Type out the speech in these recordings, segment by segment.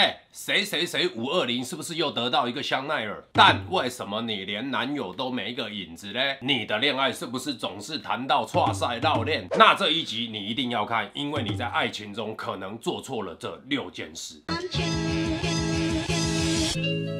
哎，谁谁谁五二零是不是又得到一个香奈儿？但为什么你连男友都没一个影子呢？你的恋爱是不是总是谈到错赛绕恋？那这一集你一定要看，因为你在爱情中可能做错了这六件事。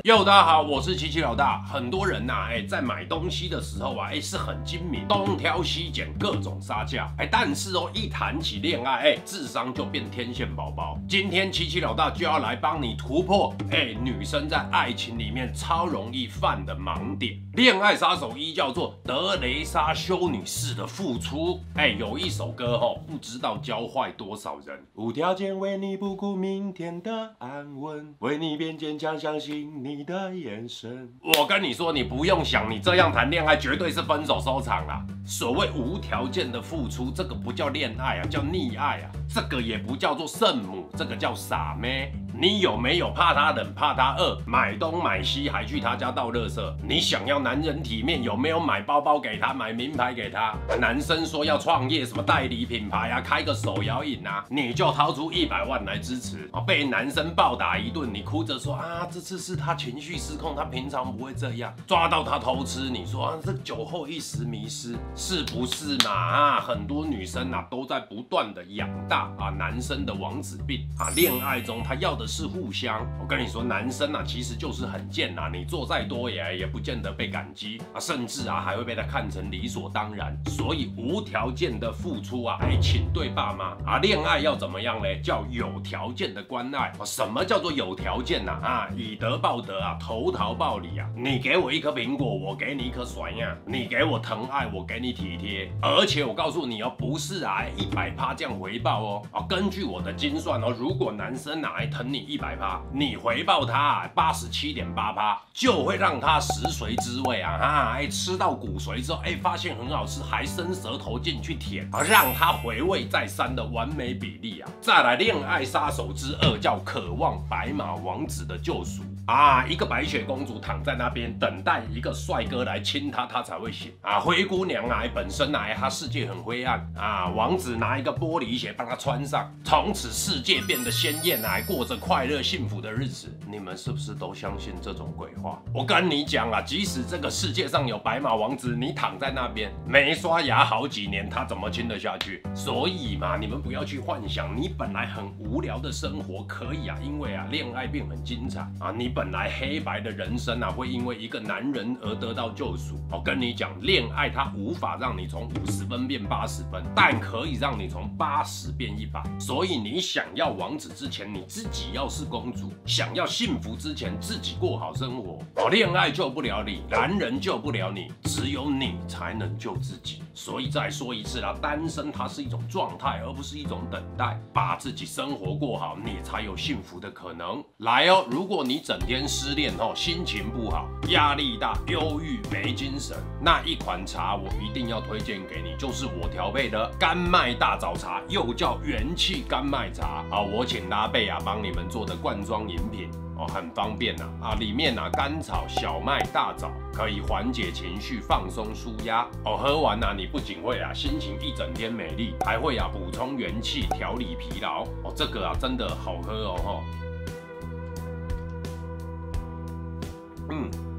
哟，大家好，我是琪琪老大。很多人呐，哎，在买东西的时候啊，哎，是很精明，东挑西拣，各种杀价，哎，但是哦，一谈起恋爱，哎，智商就变天线宝宝。今天琪琪老大就要来帮你突破，哎，女生在爱情里面超容易犯的盲点。恋爱杀手一叫做德雷莎修女式的付出，哎，有一首歌吼，不知道教坏多少人。无条件为你不顾明天的安稳，为你变坚强，相你。的眼神，我跟你说，你不用想，你这样谈恋爱绝对是分手收场了。所谓无条件的付出，这个不叫恋爱啊，叫溺爱啊。这个也不叫做圣母，这个叫傻妹。你有没有怕他冷怕他饿，买东买西还去他家倒垃圾？你想要男人体面，有没有买包包给他，买名牌给他？男生说要创业，什么代理品牌啊，开个手摇饮啊，你就掏出一百万来支持啊？被男生暴打一顿，你哭着说啊，这次是他情绪失控，他平常不会这样。抓到他偷吃，你说啊，这酒后一时迷失，是不是嘛？啊，很多女生啊都在不断的养大啊男生的王子病啊，恋爱中他要的。是互相，我跟你说，男生啊，其实就是很贱呐。你做再多也也不见得被感激啊，甚至啊还会被他看成理所当然。所以无条件的付出啊，哎，请对爸妈啊。恋爱要怎么样嘞？叫有条件的关爱。什么叫做有条件呐？啊，以德报德啊，投桃报李啊。你给我一颗苹果，我给你一颗酸呀。你给我疼爱，我给你体贴。而且我告诉你哦，不是啊，一百趴这样回报哦。啊，根据我的精算哦，如果男生拿来疼你。一百趴，你回报他八十七点八趴，就会让他食髓知味啊！哈，哎，吃到骨髓之后，哎，发现很好吃，还伸舌头进去舔，啊，让他回味再三的完美比例啊！再来，恋爱杀手之二叫渴望白马王子的救赎啊！一个白雪公主躺在那边等待一个帅哥来亲她，她才会醒啊！灰姑娘啊，本身啊，她世界很灰暗啊，王子拿一个玻璃鞋帮她穿上，从此世界变得鲜艳啊，过着。快乐幸福的日子，你们是不是都相信这种鬼话？我跟你讲啊，即使这个世界上有白马王子，你躺在那边没刷牙好几年，他怎么亲得下去？所以嘛，你们不要去幻想，你本来很无聊的生活可以啊，因为啊，恋爱变很精彩啊。你本来黑白的人生啊，会因为一个男人而得到救赎。我跟你讲，恋爱它无法让你从五十分变八十分，但可以让你从八十变一百。所以你想要王子之前，你自己要。要是公主想要幸福之前，自己过好生活。哦，恋爱救不了你，男人救不了你，只有你才能救自己。所以再说一次啦，单身它是一种状态，而不是一种等待。把自己生活过好，你才有幸福的可能。来哦，如果你整天失恋哦，心情不好，压力大，忧郁，没精神，那一款茶我一定要推荐给你，就是我调配的甘麦大枣茶，又叫元气甘麦茶。好，我请拉贝啊帮你们。做的罐装饮品哦，很方便呐啊！里面呐甘草、小麦、大枣，可以缓解情绪、放松、舒压哦。喝完呐，你不仅会啊心情一整天美丽，还会啊补充元气、调理疲劳哦。这个啊真的好喝哦。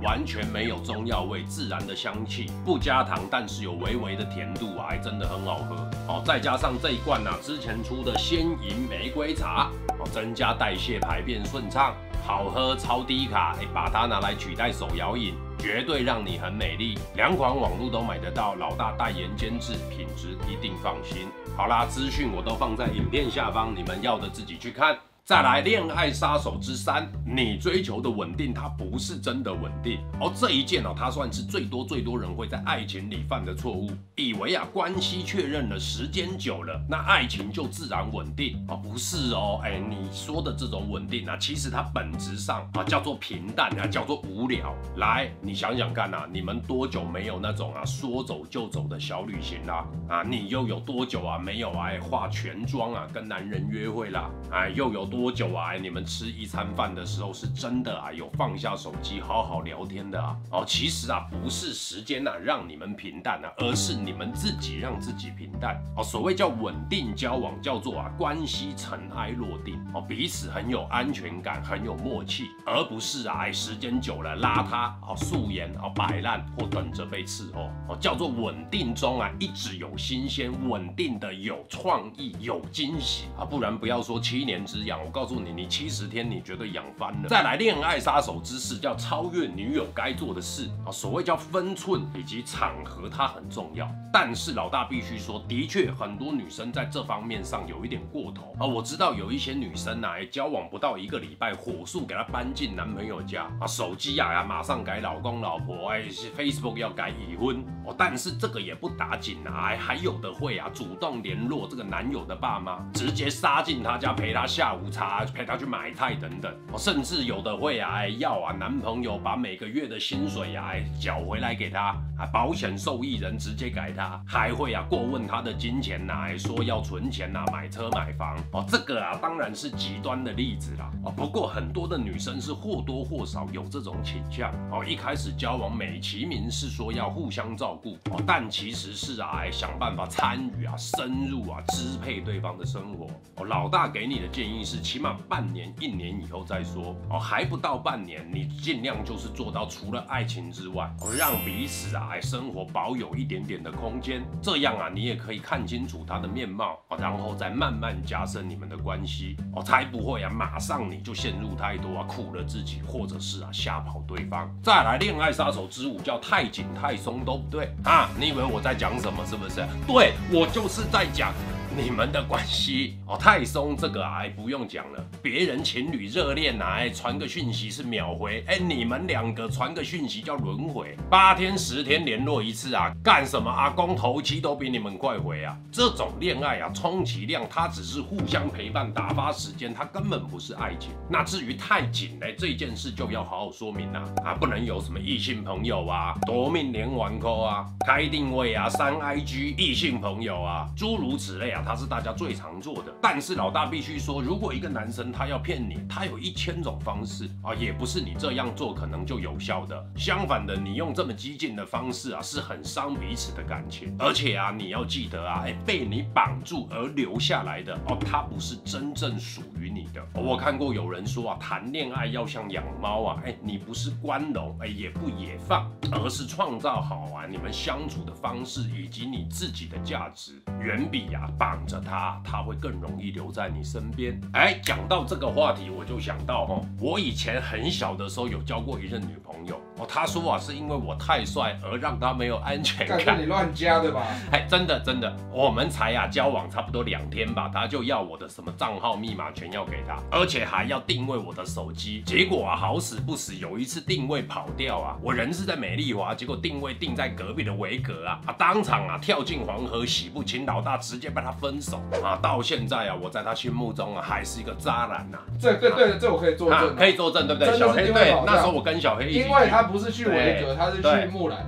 完全没有中药味，自然的香气，不加糖，但是有微微的甜度啊，还真的很好喝哦。再加上这一罐呐，之前出的鲜银玫瑰茶。增加代谢排便顺畅，好喝超低卡，哎，把它拿来取代手摇饮，绝对让你很美丽。两款网络都买得到，老大代言监制，品质一定放心。好啦，资讯我都放在影片下方，你们要的自己去看。再来，恋爱杀手之三，你追求的稳定，它不是真的稳定。而这一件呢，它算是最多最多人会在爱情里犯的错误，以为啊关系确认了，时间久了，那爱情就自然稳定啊，不是哦，哎，你说的这种稳定啊，其实它本质上啊叫做平淡啊，叫做无聊。来，你想想看呐，你们多久没有那种啊说走就走的小旅行啦？啊，你又有多久啊没有哎化全妆啊跟男人约会啦？哎，又有多？多久啊？你们吃一餐饭的时候是真的啊有放下手机好好聊天的啊？哦，其实啊不是时间呐让你们平淡啊，而是你们自己让自己平淡哦。所谓叫稳定交往，叫做啊关系尘埃落定哦，彼此很有安全感，很有默契，而不是啊哎时间久了邋遢哦素颜哦摆烂或等着被伺候哦，叫做稳定中啊一直有新鲜，稳定的有创意有惊喜啊，不然不要说七年之痒，我告诉你，你七十天你绝对养翻了。再来恋爱杀手之事叫超越女友该做的事啊，所谓叫分寸以及场合，它很重要。但是老大必须说，的确很多女生在这方面上有一点过头啊。我知道有一些女生啊，交往不到一个礼拜，火速给她搬进男朋友家啊，手机呀马上改老公老婆，哎，Facebook 要改已婚哦。但是这个也不打紧啊，还有的会啊，主动联络这个男友的爸妈，直接杀进他家陪他下午茶，陪他去买菜等等哦。甚至有的会啊，要啊男朋友把每个月的薪水呀，哎缴回来给他啊，保险受益人直接给他，还会啊过问他的金钱呐，说要存钱呐，买车买房哦。这个啊当然是极端的例子啦哦。不过很多的女生是或多或少有这种倾向哦。一开始交往美其名是说要互相照顾哦，但其实是啊想办法参与啊深入啊支配对方的生活哦。老大给你的建议是，起码半年一年以后再说哦，还不到半年，你尽量就是做到除了爱情之外，让彼此啊生活保有一点点的空间，这样啊你也可以看清楚他的面貌，然后再慢慢加深你们的关系哦，才不会啊马上你就陷入太多啊苦了自己，或者是啊吓跑对方。再来，恋爱杀手之舞叫太紧太松都不对啊，你以为我在讲什么？是不是？对我就是在讲。你们的关系哦太松，这个哎不用讲了。别人情侣热恋呐，哎传个讯息是秒回，哎你们两个传个讯息叫轮回，八天十天联络一次啊，干什么？阿公头七都比你们快回啊！这种恋爱啊，充其量它只是互相陪伴打发时间，它根本不是爱情。那至于太紧嘞，这件事就要好好说明啦啊，不能有什么异性朋友啊，夺命连环扣啊，开定位啊，删 IG 异性朋友啊，诸如此类啊。他是大家最常做的，但是老大必须说，如果一个男生他要骗你，他有一千种方式啊，也不是你这样做可能就有效的。相反的，你用这么激进的方式啊，是很伤彼此的感情。而且啊，你要记得啊，哎，被你绑住而留下来的哦，他不是真正属于你的。我看过有人说啊，谈恋爱要像养猫啊，哎，你不是关笼，哎，也不野放，而是创造好啊你们相处的方式以及你自己的价值，远比呀绑。挡着他，他会更容易留在你身边。哎，讲到这个话题，我就想到哦，我以前很小的时候有交过一任女朋友。哦，他说啊，是因为我太帅而让他没有安全感。你乱加的吧？哎，真的真的，我们才啊交往差不多两天吧，他就要我的什么账号密码全要给他，而且还要定位我的手机。结果啊，好死不死，有一次定位跑掉啊，我人是在美丽华，结果定位定在隔壁的维格啊，啊，当场啊跳进黄河洗不清，老大直接被他。分手啊，到现在啊，我在他心目中啊，还是一个渣男呐。这对对，这我可以作证，可以作证，对不对？小黑对，那时候我跟小黑一起，因为他不是去维格，他是去木兰。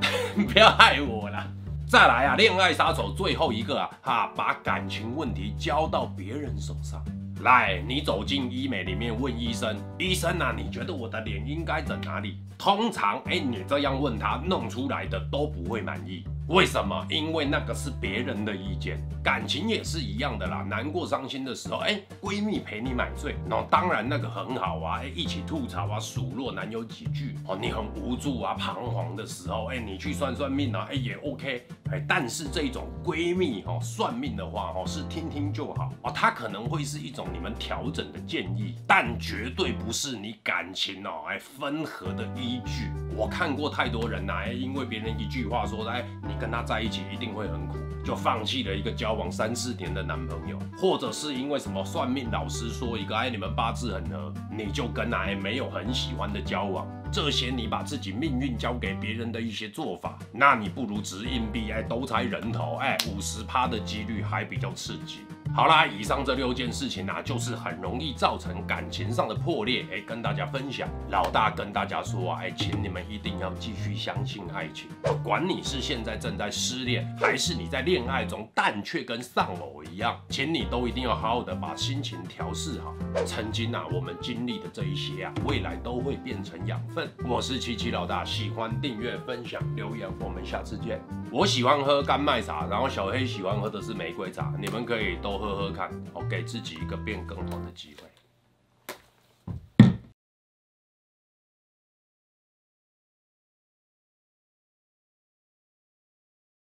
不要害我啦。再来啊，恋爱杀手最后一个啊，哈，把感情问题交到别人手上。来，你走进医美里面问医生，医生啊，你觉得我的脸应该整哪里？通常，哎，你这样问他，弄出来的都不会满意。为什么？因为那个是别人的意见，感情也是一样的啦。难过、伤心的时候，哎，闺蜜陪你买醉，那当然那个很好啊，哎，一起吐槽啊，数落男友几句哦。你很无助啊、彷徨的时候，哎，你去算算命啊，哎，也 OK。哎，但是这种闺蜜哦，算命的话哦，是听听就好哦，它可能会是一种你们调整的建议，但绝对不是你感情哦，哎，分合的依据。我看过太多人呐，哎，因为别人一句话说，哎，你。跟他在一起一定会很苦，就放弃了一个交往三四年的男朋友，或者是因为什么算命老师说一个哎你们八字很合，你就跟哎没有很喜欢的交往，这些你把自己命运交给别人的一些做法，那你不如掷硬币哎，都猜人头哎，五十趴的几率还比较刺激。好啦，以上这六件事情啊，就是很容易造成感情上的破裂。哎，跟大家分享，老大跟大家说啊，哎，请你们一定要继续相信爱情。不管你是现在正在失恋，还是你在恋爱中，但却跟丧偶一样，请你都一定要好好的把心情调试好。曾经啊，我们经历的这一些啊，未来都会变成养分。我是七七老大，喜欢订阅、分享、留言，我们下次见。我喜欢喝甘麦茶，然后小黑喜欢喝的是玫瑰茶，你们可以都喝喝看，哦，给自己一个变更好的机会。